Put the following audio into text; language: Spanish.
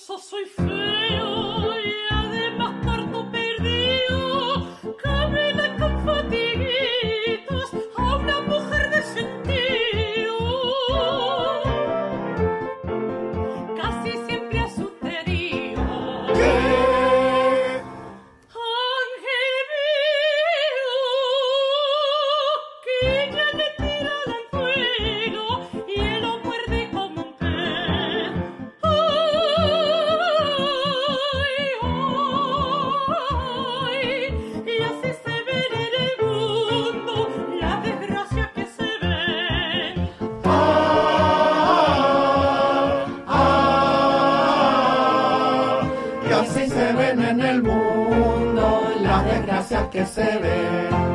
So sweet. el mundo las desgracias que se ven.